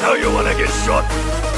How you wanna get shot?